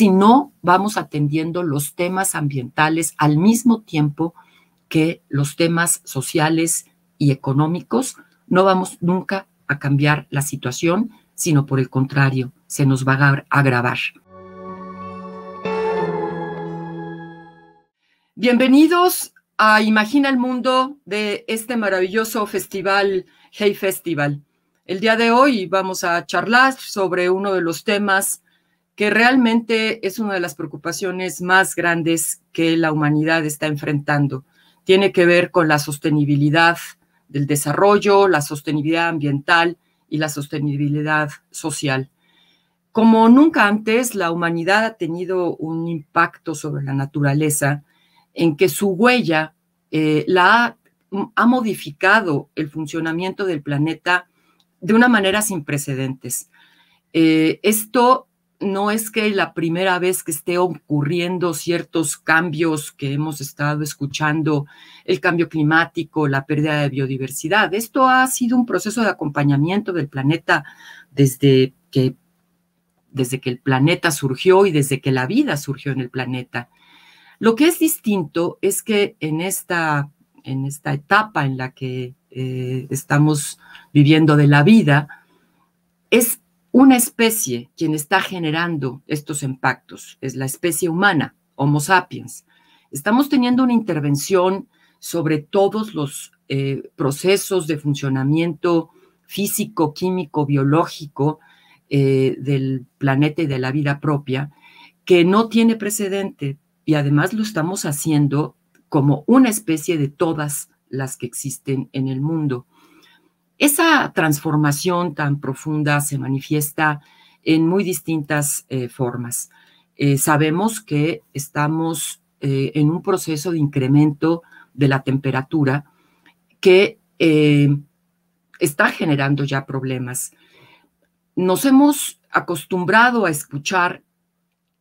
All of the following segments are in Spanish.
si no vamos atendiendo los temas ambientales al mismo tiempo que los temas sociales y económicos, no vamos nunca a cambiar la situación, sino por el contrario, se nos va a agravar. Bienvenidos a Imagina el Mundo de este maravilloso festival, Hey Festival. El día de hoy vamos a charlar sobre uno de los temas que realmente es una de las preocupaciones más grandes que la humanidad está enfrentando. Tiene que ver con la sostenibilidad del desarrollo, la sostenibilidad ambiental y la sostenibilidad social. Como nunca antes, la humanidad ha tenido un impacto sobre la naturaleza en que su huella eh, la ha, modificado el funcionamiento del planeta de una manera sin precedentes. Eh, esto no es que la primera vez que esté ocurriendo ciertos cambios que hemos estado escuchando, el cambio climático, la pérdida de biodiversidad. Esto ha sido un proceso de acompañamiento del planeta desde que, desde que el planeta surgió y desde que la vida surgió en el planeta. Lo que es distinto es que en esta, en esta etapa en la que eh, estamos viviendo de la vida, es una especie quien está generando estos impactos, es la especie humana, Homo sapiens. Estamos teniendo una intervención sobre todos los eh, procesos de funcionamiento físico, químico, biológico eh, del planeta y de la vida propia, que no tiene precedente y además lo estamos haciendo como una especie de todas las que existen en el mundo. Esa transformación tan profunda se manifiesta en muy distintas eh, formas. Eh, sabemos que estamos eh, en un proceso de incremento de la temperatura que está generando ya problemas. Nos hemos acostumbrado a escuchar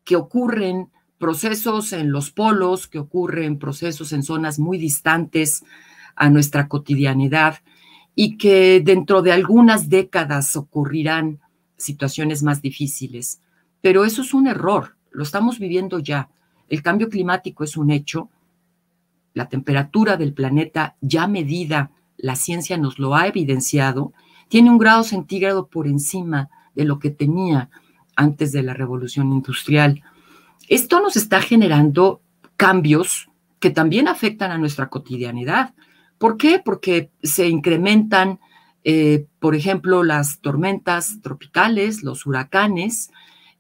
que ocurren procesos en los polos, que ocurren procesos en zonas muy distantes a nuestra cotidianidad y que dentro de algunas décadas ocurrirán situaciones más difíciles. Pero eso es un error, lo estamos viviendo ya. El cambio climático es un hecho, la temperatura del planeta ya medida, la ciencia nos lo ha evidenciado, tiene un grado centígrado por encima de lo que tenía antes de la revolución industrial. Esto nos está generando cambios que también afectan a nuestra cotidianidad. ¿Por qué? Porque se incrementan, eh, por ejemplo, las tormentas tropicales, los huracanes,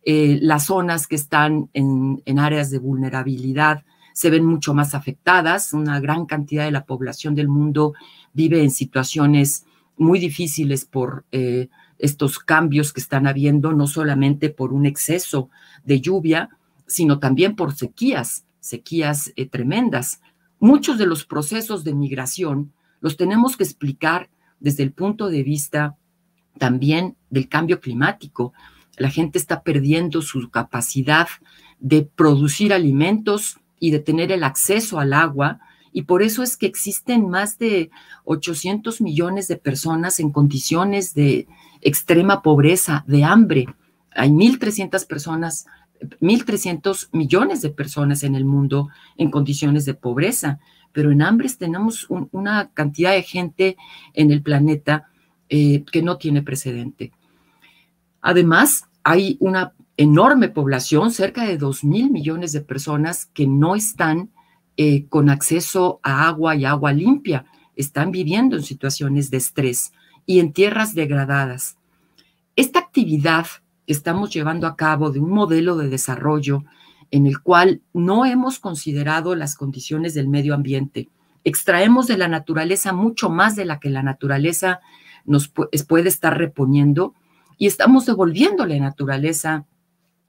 eh, las zonas que están en, áreas de vulnerabilidad se ven mucho más afectadas. Una gran cantidad de la población del mundo vive en situaciones muy difíciles por eh, estos cambios que están habiendo, no solamente por un exceso de lluvia, sino también por sequías, sequías tremendas. Muchos de los procesos de migración los tenemos que explicar desde el punto de vista también del cambio climático. La gente está perdiendo su capacidad de producir alimentos y de tener el acceso al agua, y por eso es que existen más de 800 millones de personas en condiciones de extrema pobreza, de hambre. Hay 1.300 personas 1.300 millones de personas en el mundo en condiciones de pobreza, pero en hambres tenemos una cantidad de gente en el planeta eh, que no tiene precedente. Además, hay una enorme población, cerca de 2 mil millones de personas que no están eh, con acceso a agua y agua limpia, están viviendo en situaciones de estrés y en tierras degradadas. Esta actividad estamos llevando a cabo de un modelo de desarrollo en el cual no hemos considerado las condiciones del medio ambiente. Extraemos de la naturaleza mucho más de la que la naturaleza nos puede estar reponiendo y estamos devolviéndole a la naturaleza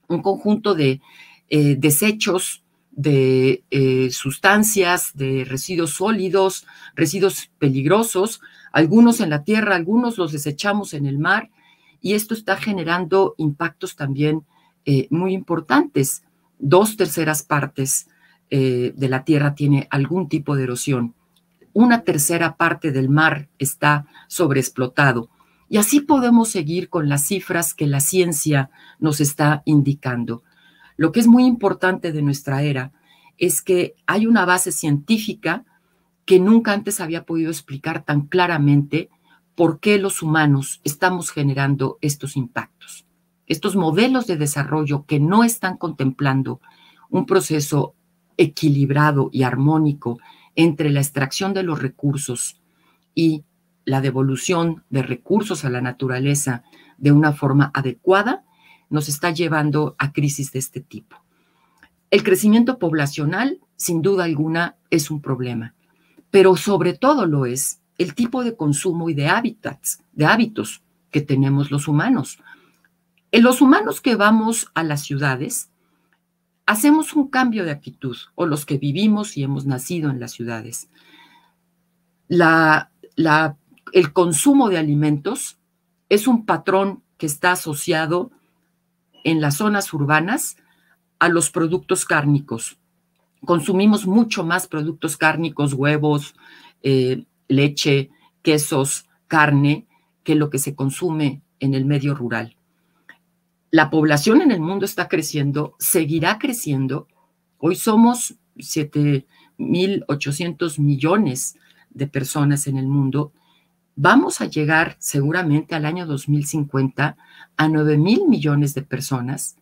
un conjunto de eh, desechos, de eh, sustancias, de residuos sólidos, residuos peligrosos, algunos en la tierra, algunos los desechamos en el mar y esto está generando impactos también eh, muy importantes. Dos terceras partes eh, de la Tierra tiene algún tipo de erosión. Una tercera parte del mar está sobreexplotado. Y así podemos seguir con las cifras que la ciencia nos está indicando. Lo que es muy importante de nuestra era es que hay una base científica que nunca antes había podido explicar tan claramente por qué los humanos estamos generando estos impactos. Estos modelos de desarrollo que no están contemplando un proceso equilibrado y armónico entre la extracción de los recursos y la devolución de recursos a la naturaleza de una forma adecuada, nos está llevando a crisis de este tipo. El crecimiento poblacional, sin duda alguna, es un problema, pero sobre todo lo es el tipo de consumo y de hábitats, de hábitos que tenemos los humanos. En los humanos que vamos a las ciudades, hacemos un cambio de actitud, o los que vivimos y hemos nacido en las ciudades. La, el consumo de alimentos es un patrón que está asociado en las zonas urbanas a los productos cárnicos. Consumimos mucho más productos cárnicos, huevos, eh, leche, quesos, carne, que lo que se consume en el medio rural. La población en el mundo está creciendo, seguirá creciendo. Hoy somos 7.800 millones de personas en el mundo. Vamos a llegar seguramente al año 2050 a 9 mil millones de personas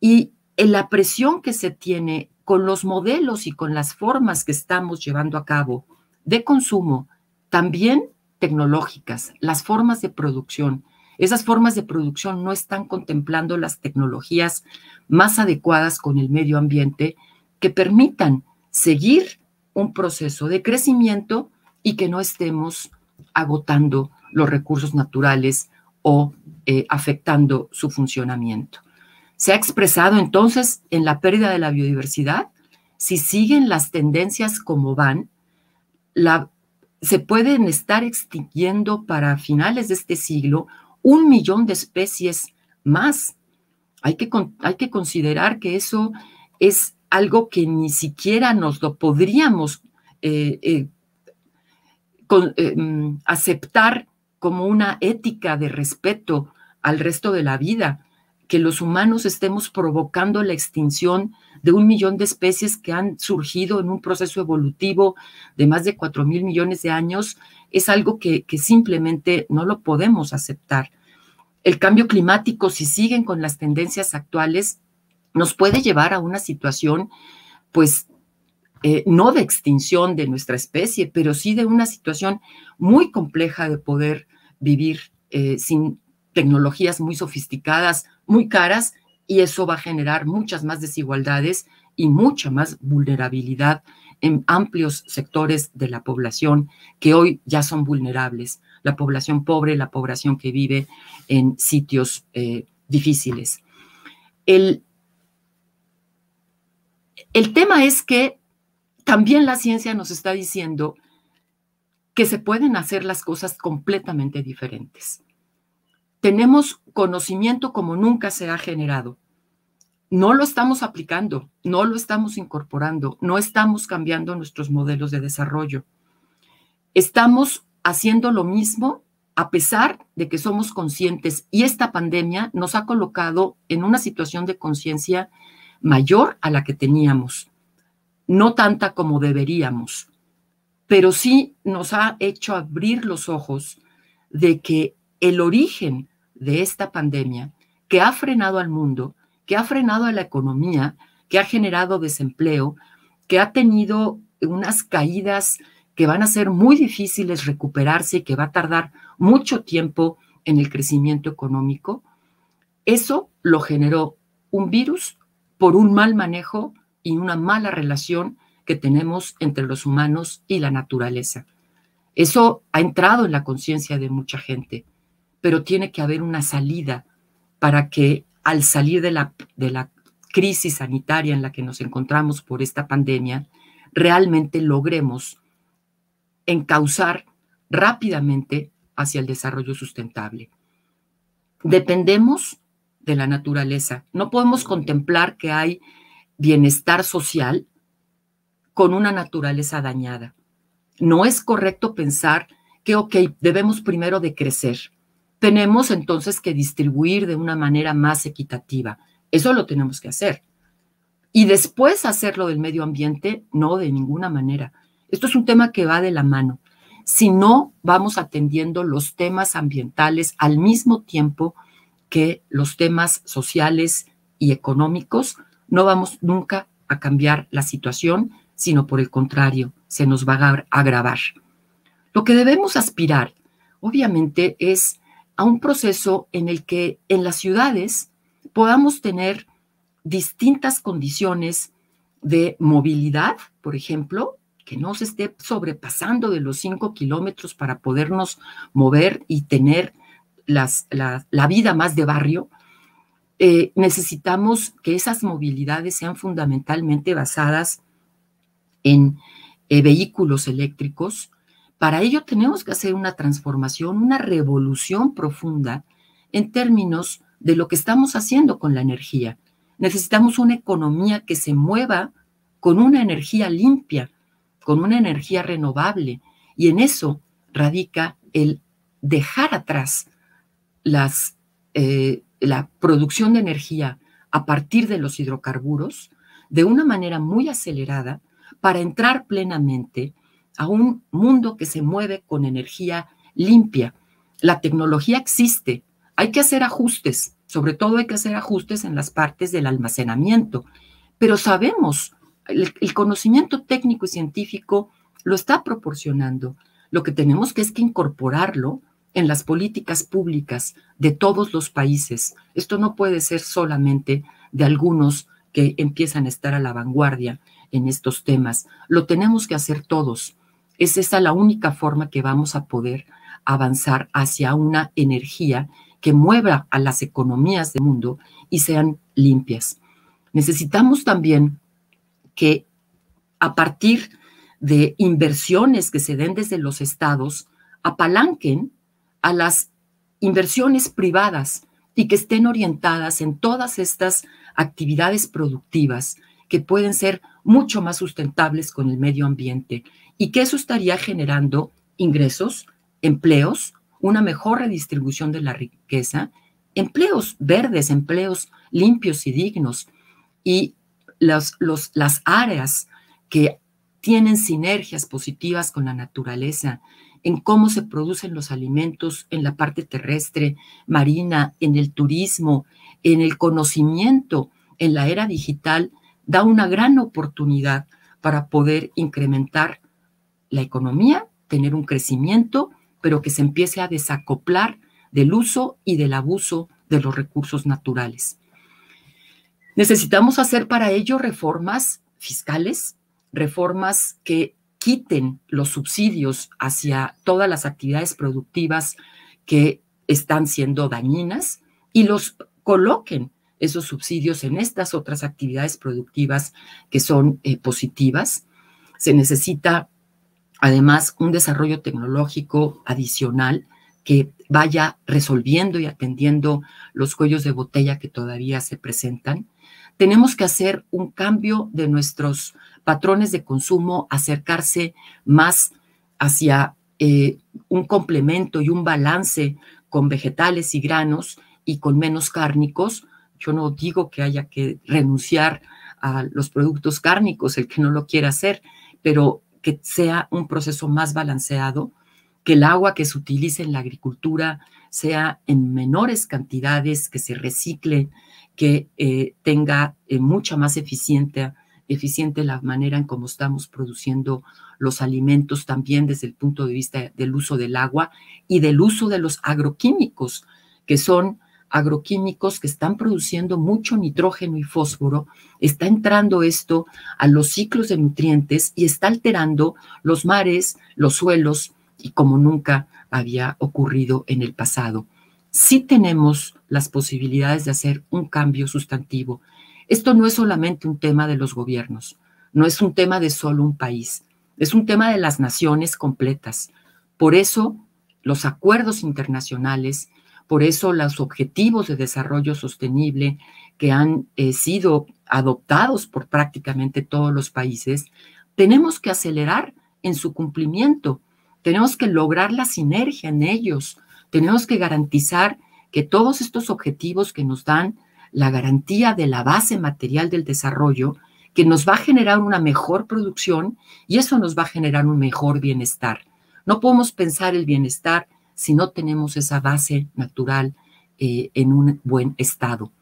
y en la presión que se tiene con los modelos y con las formas que estamos llevando a cabo de consumo, también tecnológicas, las formas de producción. Esas formas de producción no están contemplando las tecnologías más adecuadas con el medio ambiente que permitan seguir un proceso de crecimiento y que no estemos agotando los recursos naturales o eh, afectando su funcionamiento. Se ha expresado entonces en la pérdida de la biodiversidad. Si siguen las tendencias como van, se pueden estar extinguiendo para finales de este siglo un millón de especies más. Hay que, hay que considerar que eso es algo que ni siquiera nos lo podríamos eh, eh, mm, aceptar como una ética de respeto al resto de la vida, que los humanos estemos provocando la extinción de un millón de especies que han surgido en un proceso evolutivo de más de cuatro mil millones de años, es algo que, que simplemente no lo podemos aceptar. El cambio climático, si siguen con las tendencias actuales, nos puede llevar a una situación, pues, eh, no de extinción de nuestra especie, pero sí de una situación muy compleja de poder vivir eh, sin tecnologías muy sofisticadas, muy caras, y eso va a generar muchas más desigualdades y mucha más vulnerabilidad en amplios sectores de la población que hoy ya son vulnerables, la población pobre, la población que vive en sitios eh, difíciles. El, el tema es que también la ciencia nos está diciendo que se pueden hacer las cosas completamente diferentes. Tenemos conocimiento como nunca se ha generado. No lo estamos aplicando, no lo estamos incorporando, no estamos cambiando nuestros modelos de desarrollo. Estamos haciendo lo mismo a pesar de que somos conscientes y esta pandemia nos ha colocado en una situación de conciencia mayor a la que teníamos, no tanta como deberíamos pero sí nos ha hecho abrir los ojos de que el origen de esta pandemia, que ha frenado al mundo, que ha frenado a la economía, que ha generado desempleo, que ha tenido unas caídas que van a ser muy difíciles recuperarse y que va a tardar mucho tiempo en el crecimiento económico, eso lo generó un virus por un mal manejo y una mala relación que tenemos entre los humanos y la naturaleza. Eso ha entrado en la conciencia de mucha gente, pero tiene que haber una salida para que al salir de la, de la crisis sanitaria en la que nos encontramos por esta pandemia, realmente logremos encauzar rápidamente hacia el desarrollo sustentable. Dependemos de la naturaleza. No podemos contemplar que hay bienestar social con una naturaleza dañada. No es correcto pensar que, ok, debemos primero de crecer. Tenemos entonces que distribuir de una manera más equitativa. Eso lo tenemos que hacer. y después hacerlo del medio ambiente, no, de ninguna manera. Esto es un tema que va de la mano. Si no vamos atendiendo los temas ambientales al mismo tiempo que los temas sociales y económicos, no vamos nunca a cambiar la situación, sino por el contrario, se nos va a agravar. Lo que debemos aspirar, obviamente, es a un proceso en el que en las ciudades podamos tener distintas condiciones de movilidad, por ejemplo, que no se esté sobrepasando de los cinco kilómetros para podernos mover y tener las, la, vida más de barrio, eh, necesitamos que esas movilidades sean fundamentalmente basadas en eh, vehículos eléctricos. Para ello tenemos que hacer una transformación, una revolución profunda en términos de lo que estamos haciendo con la energía. Necesitamos una economía que se mueva con una energía limpia, con una energía renovable. Y en eso radica el dejar atrás las, eh, la producción de energía a partir de los hidrocarburos de una manera muy acelerada para entrar plenamente a un mundo que se mueve con energía limpia. La tecnología existe, hay que hacer ajustes, sobre todo hay que hacer ajustes en las partes del almacenamiento, pero sabemos, el, conocimiento técnico y científico lo está proporcionando. Lo que tenemos que es que incorporarlo en las políticas públicas de todos los países. Esto no puede ser solamente de algunos que empiezan a estar a la vanguardia en estos temas. Lo tenemos que hacer todos. Es esa la única forma que vamos a poder avanzar hacia una energía que mueva a las economías del mundo y sean limpias. Necesitamos también que a partir de inversiones que se den desde los estados, apalanquen a las inversiones privadas y que estén orientadas en todas estas actividades productivas que pueden ser mucho más sustentables con el medio ambiente y que eso estaría generando ingresos, empleos, una mejor redistribución de la riqueza, empleos verdes, empleos limpios y dignos, y las áreas que tienen sinergias positivas con la naturaleza, en cómo se producen los alimentos en la parte terrestre, marina, en el turismo, en el conocimiento, en la era digital, da una gran oportunidad para poder incrementar la economía, tener un crecimiento pero que se empiece a desacoplar del uso y del abuso de los recursos naturales. Necesitamos hacer para ello reformas fiscales, reformas que quiten los subsidios hacia todas las actividades productivas que están siendo dañinas y los coloquen esos subsidios en estas otras actividades productivas que son eh, positivas. Se necesita además un desarrollo tecnológico adicional que vaya resolviendo y atendiendo los cuellos de botella que todavía se presentan. Tenemos que hacer un cambio de nuestros patrones de consumo, acercarse más hacia eh, un complemento y un balance con vegetales y granos y con menos cárnicos. Yo no digo que haya que renunciar a los productos cárnicos, el que no lo quiera hacer, pero que sea un proceso más balanceado, que el agua que se utilice en la agricultura sea en menores cantidades, que se recicle, que eh, tenga eh, mucha más eficiente, eficiente la manera en cómo estamos produciendo los alimentos, también desde el punto de vista del uso del agua y del uso de los agroquímicos, que son agroquímicos que están produciendo mucho nitrógeno y fósforo, está entrando esto a los ciclos de nutrientes y está alterando los mares, los suelos, y como nunca había ocurrido en el pasado. Sí tenemos las posibilidades de hacer un cambio sustantivo. Esto no es solamente un tema de los gobiernos, no es un tema de solo un país, es un tema de las naciones completas. Por eso, los acuerdos internacionales por eso los objetivos de desarrollo sostenible que han eh, sido adoptados por prácticamente todos los países, tenemos que acelerar en su cumplimiento, tenemos que lograr la sinergia en ellos, tenemos que garantizar que todos estos objetivos que nos dan la garantía de la base material del desarrollo que nos va a generar una mejor producción y eso nos va a generar un mejor bienestar. No podemos pensar el bienestar si no tenemos esa base natural eh, en un buen estado.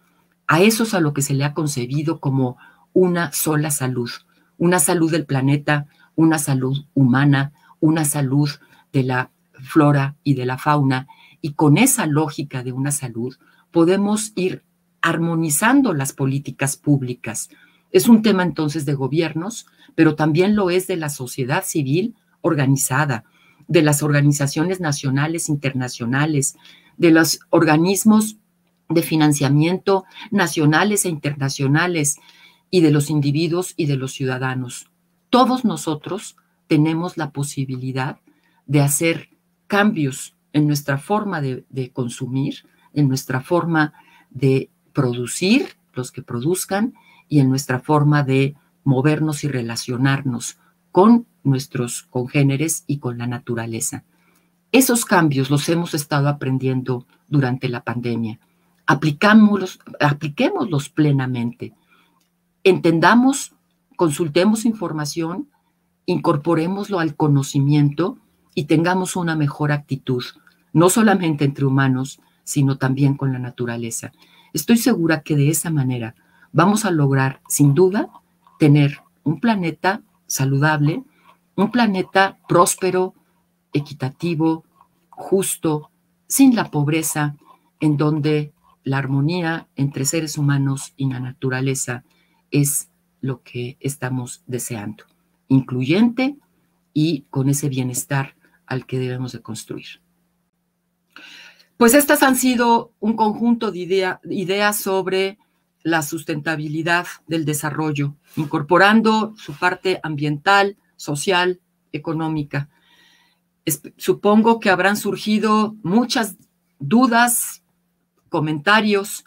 A eso es a lo que se le ha concebido como una sola salud, una salud del planeta, una salud humana, una salud de la flora y de la fauna, y con esa lógica de una salud podemos ir armonizando las políticas públicas. Es un tema entonces de gobiernos, pero también lo es de la sociedad civil organizada, de las organizaciones nacionales, internacionales, de los organismos de financiamiento nacionales e internacionales y de los individuos y de los ciudadanos. Todos nosotros tenemos la posibilidad de hacer cambios en nuestra forma de, consumir, en nuestra forma de producir, los que produzcan, y en nuestra forma de movernos y relacionarnos con nuestros congéneres y con la naturaleza. Esos cambios los hemos estado aprendiendo durante la pandemia. Aplicámoslos, apliquémoslos plenamente. Entendamos, consultemos información, incorporémoslo al conocimiento y tengamos una mejor actitud, no solamente entre humanos, sino también con la naturaleza. Estoy segura que de esa manera vamos a lograr, sin duda, tener un planeta saludable, un planeta próspero, equitativo, justo, sin la pobreza, en donde la armonía entre seres humanos y la naturaleza es lo que estamos deseando, incluyente y con ese bienestar al que debemos de construir. Pues estas han sido un conjunto de ideas sobre la sustentabilidad del desarrollo, incorporando su parte ambiental, social, económica. supongo que habrán surgido muchas dudas, comentarios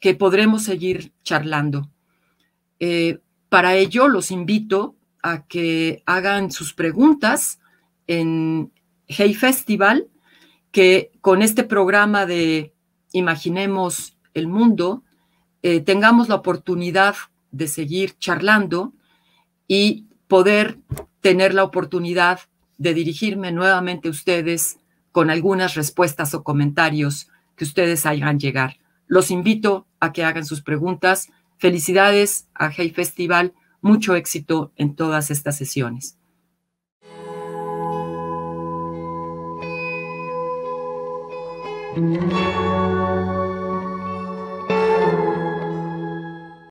que podremos seguir charlando. Eh, para ello los invito a que hagan sus preguntas en Hey Festival, que con este programa de Imaginemos el Mundo, eh, tengamos la oportunidad de seguir charlando y poder tener la oportunidad de dirigirme nuevamente a ustedes con algunas respuestas o comentarios que ustedes hagan llegar. Los invito a que hagan sus preguntas. Felicidades a Hey Festival, mucho éxito en todas estas sesiones.